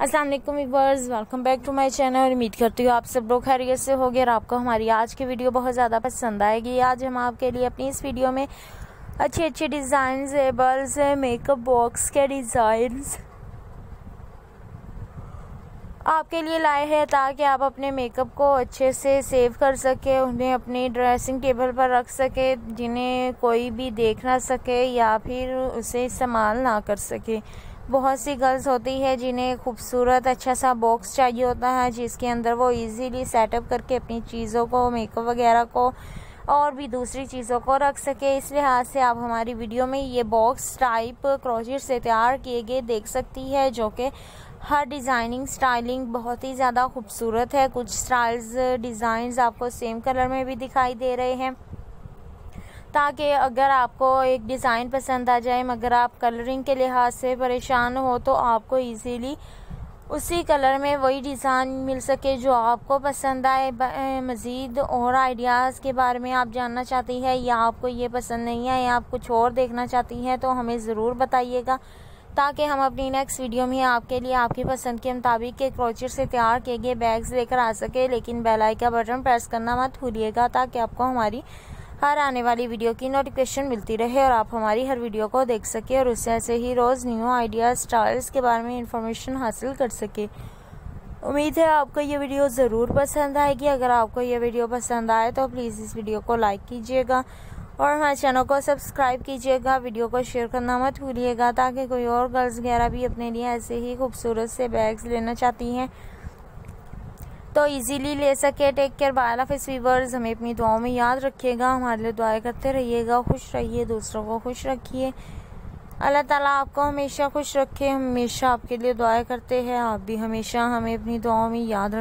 अस्सलाम वालेकुम viewers welcome back to my channel उम्मीद करती हूँ आप सब लोग। खैरियत से होंगे और आपको हमारी आज की वीडियो बहुत ज़्यादा पसंद आएगी। आज हम आपके लिए अपनी इस वीडियो में अच्छे अच्छे डिज़ाइन एबल्स मेकअप बॉक्स के डिज़ाइंस आपके लिए लाए हैं ताकि आप अपने मेकअप को अच्छे से सेव कर सके, उन्हें अपनी ड्रेसिंग टेबल पर रख सके, जिन्हें कोई भी देख ना सके या फिर उसे इस्तेमाल ना कर सके। बहुत सी गर्ल्स होती है जिन्हें खूबसूरत अच्छा सा बॉक्स चाहिए होता है, जिसके अंदर वो इजीली सेटअप करके अपनी चीज़ों को मेकअप वगैरह को और भी दूसरी चीज़ों को रख सके। इस लिहाज से आप हमारी वीडियो में ये बॉक्स टाइप क्रोजेट से तैयार किए गए देख सकती है, जो कि हर डिज़ाइनिंग स्टाइलिंग बहुत ही ज़्यादा खूबसूरत है। कुछ स्टाइल्स डिज़ाइंस आपको सेम कलर में भी दिखाई दे रहे हैं। ताकि अगर आपको एक डिज़ाइन पसंद आ जाए, मगर आप कलरिंग के लिहाज से परेशान हो तो आपको इजीली उसी कलर में वही डिज़ाइन मिल सके जो आपको पसंद आए। मज़ीद और आइडियाज़ के बारे में आप जानना चाहती हैं या आपको ये पसंद नहीं है या आप कुछ और देखना चाहती हैं तो हमें ज़रूर बताइएगा, ताकि हम अपनी नेक्स्ट वीडियो में आपके लिए आपकी पसंद के मुताबिक के क्रोचर से तैयार किए गए बैग्स लेकर आ सके, लेकिन बेलाई का बटन प्रेस करना मत भूलिएगा, ताकि आपको हमारी हर आने वाली वीडियो की नोटिफिकेशन मिलती रहे और आप हमारी हर वीडियो को देख सके और उससे ऐसे ही रोज़ न्यू आइडिया स्टाइल्स के बारे में इंफॉर्मेशन हासिल कर सके। उम्मीद है आपको ये वीडियो ज़रूर पसंद आएगी। अगर आपको ये वीडियो पसंद आए तो प्लीज़ इस वीडियो को लाइक कीजिएगा और हमारे चैनल को सब्सक्राइब कीजिएगा। वीडियो को शेयर करना मत भूलिएगा ताकि कोई और गर्ल्स वगैरह भी अपने लिए ऐसे ही खूबसूरत से बैग्स लेना चाहती हैं। तो इजीली ले सके take care bye of viewers हमें अपनी दुआओं में याद रखिएगा, हमारे लिए दुआएँ करते रहिएगा, खुश रहिए, दूसरों को खुश रखिए। अल्लाह ताला आपको हमेशा खुश रखे, हमेशा आपके लिए दुआएँ करते हैं, आप भी हमेशा हमें अपनी दुआओं में याद रख